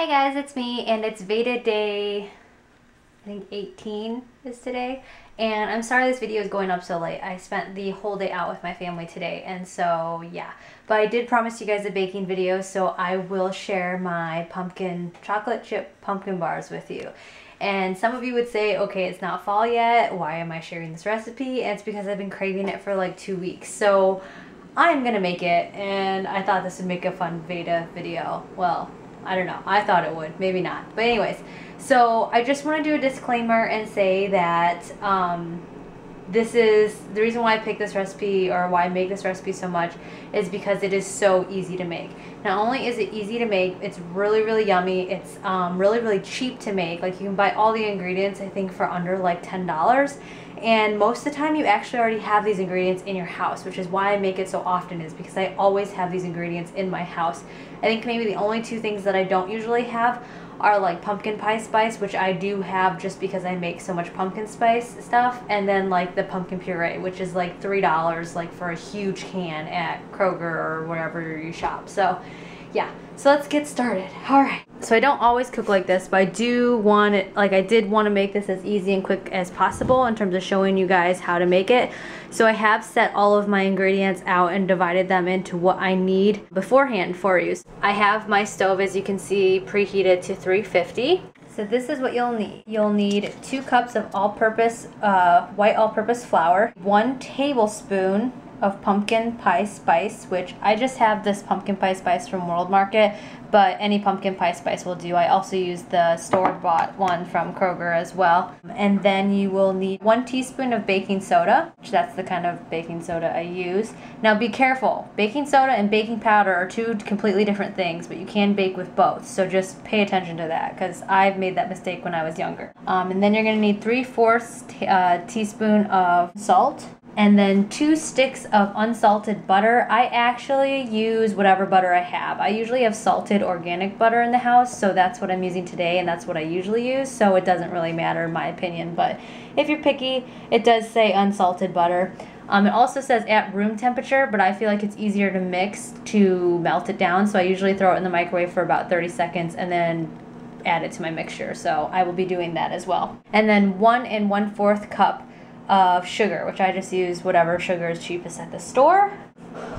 Hi guys, it's me and it's Veda day, I think 18 is today. And I'm sorry this video is going up so late. I spent the whole day out with my family today and so yeah. But I did promise you guys a baking video so I will share my pumpkin, chocolate chip pumpkin bars with you. And some of you would say, okay, it's not fall yet. Why am I sharing this recipe? And it's because I've been craving it for like two weeks. So I'm gonna make it and I thought this would make a fun Veda video. Well, I don't know. I thought it would. Maybe not. But anyways, so I just want to do a disclaimer and say that um, this is the reason why I picked this recipe or why I make this recipe so much is because it is so easy to make. Not only is it easy to make, it's really, really yummy. It's um, really, really cheap to make. Like you can buy all the ingredients, I think, for under like $10. And most of the time you actually already have these ingredients in your house, which is why I make it so often is because I always have these ingredients in my house. I think maybe the only two things that I don't usually have are like pumpkin pie spice, which I do have just because I make so much pumpkin spice stuff, and then like the pumpkin puree, which is like $3 like for a huge can at Kroger or wherever you shop. So yeah, so let's get started. All right. So I don't always cook like this, but I do want it, like I did want to make this as easy and quick as possible in terms of showing you guys how to make it. So I have set all of my ingredients out and divided them into what I need beforehand for use. I have my stove, as you can see, preheated to 350. So this is what you'll need. You'll need two cups of all-purpose, uh, white all-purpose flour, one tablespoon of pumpkin pie spice, which I just have this pumpkin pie spice from World Market, but any pumpkin pie spice will do. I also use the store-bought one from Kroger as well. And then you will need one teaspoon of baking soda, which that's the kind of baking soda I use. Now be careful, baking soda and baking powder are two completely different things, but you can bake with both. So just pay attention to that because I've made that mistake when I was younger. Um, and then you're gonna need 3 fourths uh, teaspoon of salt and then two sticks of unsalted butter. I actually use whatever butter I have. I usually have salted organic butter in the house, so that's what I'm using today, and that's what I usually use, so it doesn't really matter in my opinion. But if you're picky, it does say unsalted butter. Um, it also says at room temperature, but I feel like it's easier to mix to melt it down, so I usually throw it in the microwave for about 30 seconds and then add it to my mixture. So I will be doing that as well. And then one and one fourth cup of sugar, which I just use whatever sugar is cheapest at the store.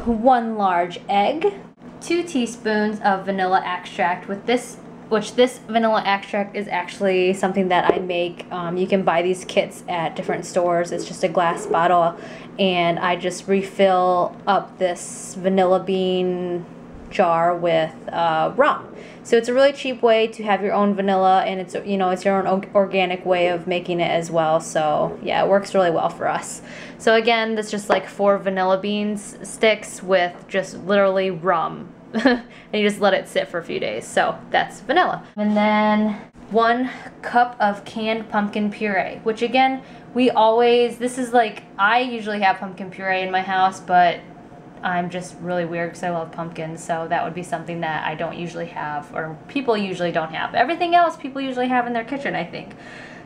One large egg, two teaspoons of vanilla extract with this which this vanilla extract is actually something that I make. Um, you can buy these kits at different stores. It's just a glass bottle, and I just refill up this vanilla bean jar with uh, rum. So it's a really cheap way to have your own vanilla and it's you know it's your own organic way of making it as well. So yeah, it works really well for us. So again, that's just like four vanilla beans sticks with just literally rum. and you just let it sit for a few days. So that's vanilla. And then one cup of canned pumpkin puree, which again, we always, this is like, I usually have pumpkin puree in my house, but I'm just really weird because I love pumpkins, so that would be something that I don't usually have, or people usually don't have. Everything else people usually have in their kitchen, I think.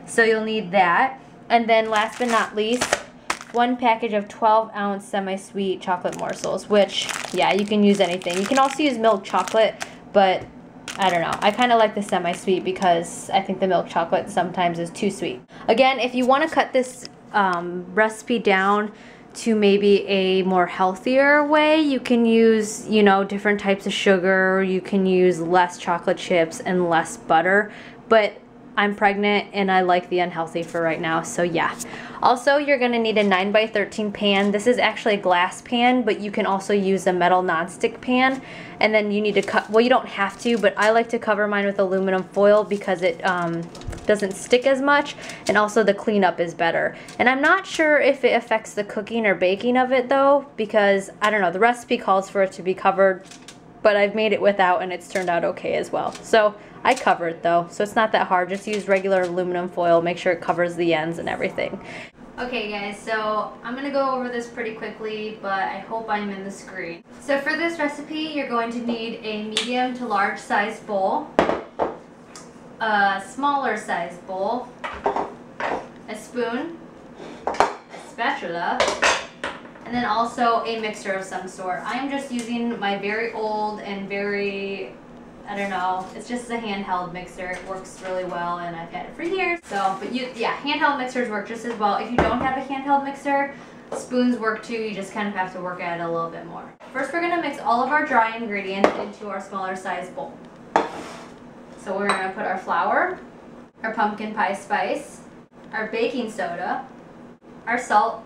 So you'll need that. And then last but not least, one package of 12 ounce semi-sweet chocolate morsels, which, yeah, you can use anything. You can also use milk chocolate, but I don't know. I kind of like the semi-sweet because I think the milk chocolate sometimes is too sweet. Again, if you want to cut this um, recipe down to maybe a more healthier way. You can use, you know, different types of sugar. You can use less chocolate chips and less butter. But I'm pregnant and I like the unhealthy for right now, so yeah. Also, you're gonna need a 9 by 13 pan. This is actually a glass pan, but you can also use a metal nonstick pan. And then you need to cut, well you don't have to, but I like to cover mine with aluminum foil because it um, doesn't stick as much and also the cleanup is better. And I'm not sure if it affects the cooking or baking of it though, because I don't know, the recipe calls for it to be covered, but I've made it without and it's turned out okay as well. So I cover it though, so it's not that hard. Just use regular aluminum foil, make sure it covers the ends and everything. Okay guys, so I'm to go over this pretty quickly, but I hope I'm in the screen. So for this recipe, you're going to need a medium to large size bowl, a smaller size bowl, a spoon, a spatula, and then also a mixer of some sort. I am just using my very old and very I don't know. It's just a handheld mixer. It works really well and I've had it for years. So, but you, yeah, handheld mixers work just as well. If you don't have a handheld mixer, spoons work too. You just kind of have to work at it a little bit more. First, we're gonna mix all of our dry ingredients into our smaller size bowl. So we're gonna put our flour, our pumpkin pie spice, our baking soda, our salt,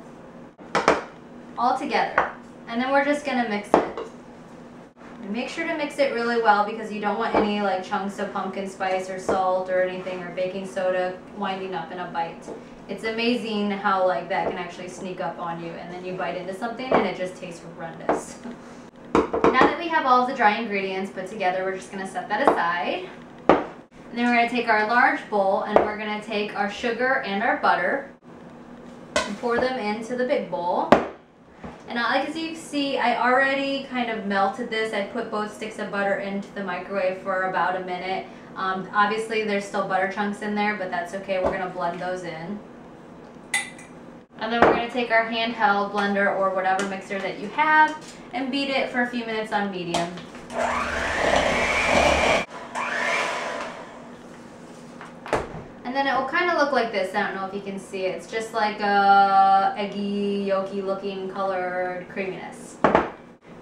all together. And then we're just gonna mix it. Make sure to mix it really well because you don't want any like chunks of pumpkin spice or salt or anything or baking soda winding up in a bite. It's amazing how like that can actually sneak up on you and then you bite into something and it just tastes horrendous. now that we have all the dry ingredients put together, we're just gonna set that aside. And then we're gonna take our large bowl and we're gonna take our sugar and our butter and pour them into the big bowl. And like as you see, I already kind of melted this. I put both sticks of butter into the microwave for about a minute. Um, obviously there's still butter chunks in there, but that's okay. We're gonna blend those in. And then we're gonna take our handheld blender or whatever mixer that you have and beat it for a few minutes on medium. And then it will kind of look like this. I don't know if you can see it. It's just like a eggy, yolky looking colored creaminess.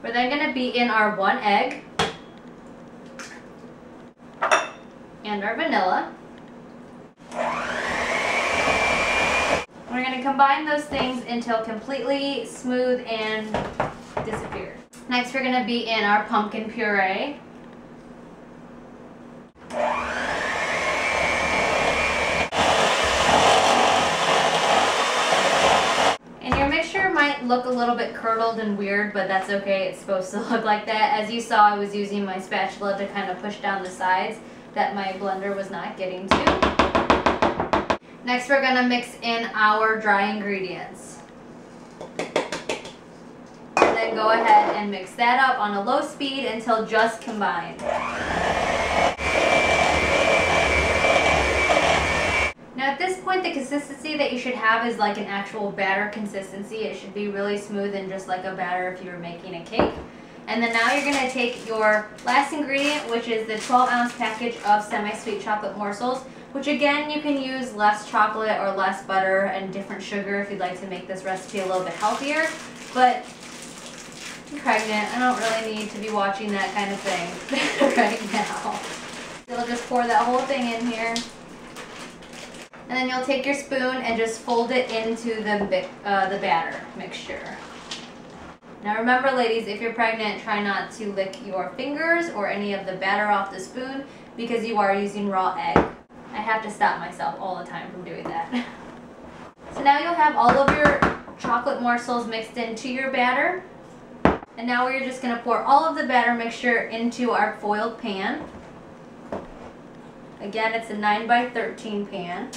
We're then going to beat in our one egg and our vanilla. We're going to combine those things until completely smooth and disappeared. Next we're going to beat in our pumpkin puree. Might look a little bit curdled and weird, but that's okay. It's supposed to look like that. As you saw, I was using my spatula to kind of push down the sides that my blender was not getting to. Next, we're gonna mix in our dry ingredients. And then go ahead and mix that up on a low speed until just combined. Now at this point, the consistency that you should have is like an actual batter consistency. It should be really smooth and just like a batter if you were making a cake. And then now you're going to take your last ingredient, which is the 12 ounce package of semi-sweet chocolate morsels, which again, you can use less chocolate or less butter and different sugar if you'd like to make this recipe a little bit healthier. But I'm pregnant, I don't really need to be watching that kind of thing right now. So we'll just pour that whole thing in here. And then you'll take your spoon and just fold it into the, uh, the batter mixture. Now remember ladies, if you're pregnant, try not to lick your fingers or any of the batter off the spoon because you are using raw egg. I have to stop myself all the time from doing that. So now you'll have all of your chocolate morsels mixed into your batter. And now we're just going to pour all of the batter mixture into our foiled pan. Again, it's a 9 by 13 pan.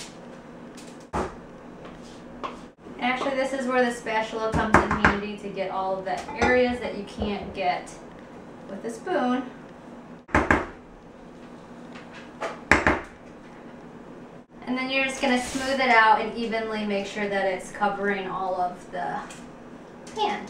Actually, this is where the spatula comes in handy to get all the areas that you can't get with a spoon. And then you're just going to smooth it out and evenly make sure that it's covering all of the pan.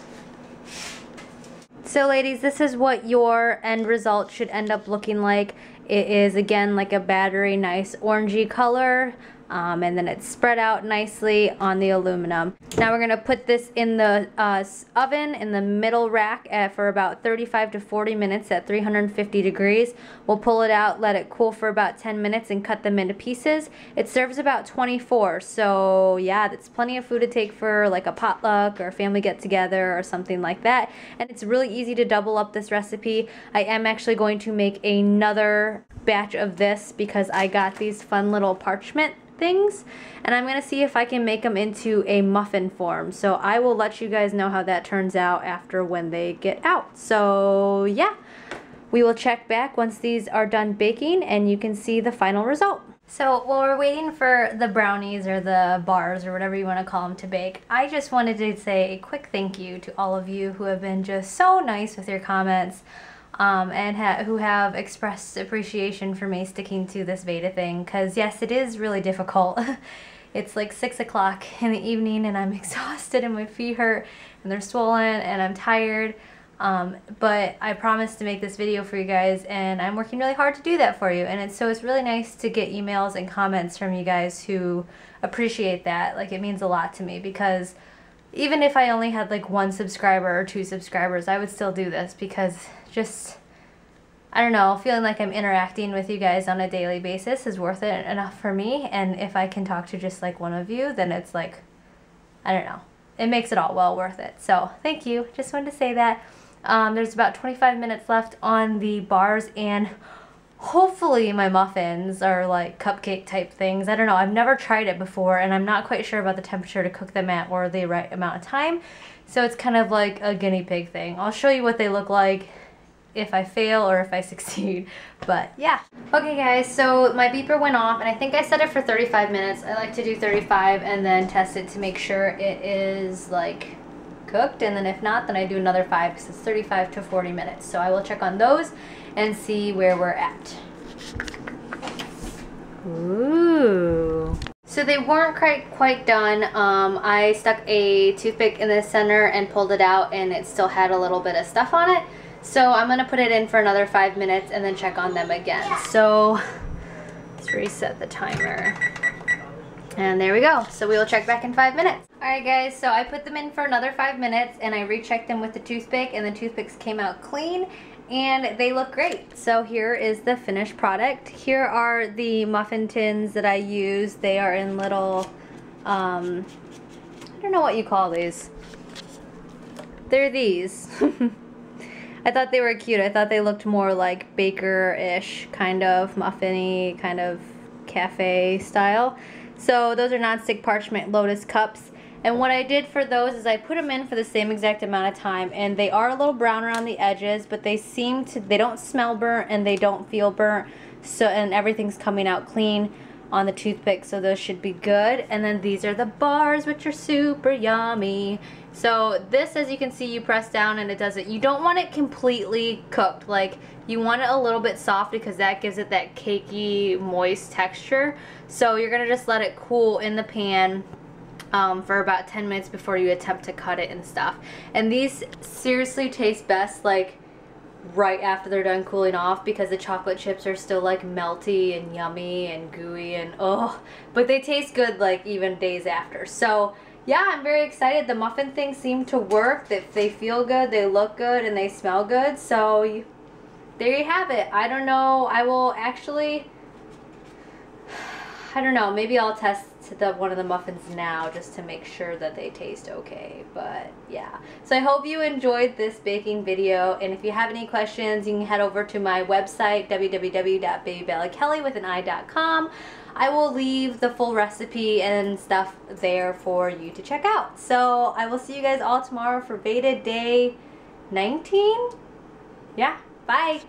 So ladies, this is what your end result should end up looking like. It is again like a battery nice orangey color um, and then it's spread out nicely on the aluminum. Now we're to put this in the uh, oven in the middle rack at, for about 35 to 40 minutes at 350 degrees. We'll pull it out, let it cool for about 10 minutes and cut them into pieces. It serves about 24 so yeah that's plenty of food to take for like a potluck or family get together or something like that and it's really easy to double up this recipe. I am actually going to make another batch of this because I got these fun little parchment things and I'm gonna see if I can make them into a muffin form. So I will let you guys know how that turns out after when they get out. So yeah we will check back once these are done baking and you can see the final result. So while we're waiting for the brownies or the bars or whatever you want to call them to bake, I just wanted to say a quick thank you to all of you who have been just so nice with your comments um, and ha who have expressed appreciation for me sticking to this Veda thing because yes it is really difficult it's like six o'clock in the evening and I'm exhausted and my feet hurt and they're swollen and I'm tired Um, but I promised to make this video for you guys and I'm working really hard to do that for you. And it's, so it's really nice to get emails and comments from you guys who appreciate that. Like it means a lot to me because even if I only had like one subscriber or two subscribers, I would still do this because just, I don't know, feeling like I'm interacting with you guys on a daily basis is worth it enough for me. And if I can talk to just like one of you, then it's like, I don't know, it makes it all well worth it. So thank you. Just wanted to say that. Um, there's about 25 minutes left on the bars and hopefully my muffins are like cupcake type things. I don't know. I've never tried it before and I'm not quite sure about the temperature to cook them at or the right amount of time. So it's kind of like a guinea pig thing. I'll show you what they look like if I fail or if I succeed. But yeah. Okay guys, so my beeper went off and I think I set it for 35 minutes. I like to do 35 and then test it to make sure it is like cooked and then if not then I do another five because it's 35 to 40 minutes so I will check on those and see where we're at Ooh. So they weren't quite quite done. Um, I stuck a toothpick in the center and pulled it out and it still had a little bit of stuff on it. So I'm to put it in for another five minutes and then check on them again. So let's reset the timer. And there we go. So we will check back in five minutes. Alright guys, so I put them in for another five minutes and I rechecked them with the toothpick and the toothpicks came out clean and they look great. So here is the finished product. Here are the muffin tins that I use. They are in little, um, I don't know what you call these. They're these. I thought they were cute. I thought they looked more like baker-ish, kind of muffiny, kind of cafe style. So those are non-stick parchment lotus cups. And what I did for those is I put them in for the same exact amount of time and they are a little brown around the edges but they seem to, they don't smell burnt and they don't feel burnt so and everything's coming out clean on the toothpick so those should be good. And then these are the bars which are super yummy. So this as you can see you press down and it does it. You don't want it completely cooked. Like you want it a little bit soft because that gives it that cakey moist texture. So you're gonna just let it cool in the pan um, for about 10 minutes before you attempt to cut it and stuff. And these seriously taste best like right after they're done cooling off because the chocolate chips are still like melty and yummy and gooey and oh but they taste good like even days after. So yeah I'm very excited. The muffin things seem to work. That they feel good. They look good and they smell good. So there you have it. I don't know. I will actually I don't know. Maybe I'll test the one of the muffins now just to make sure that they taste okay but yeah. So I hope you enjoyed this baking video and if you have any questions you can head over to my website www.babybellykelli with an i.com I will leave the full recipe and stuff there for you to check out. So I will see you guys all tomorrow for Veda day 19 yeah bye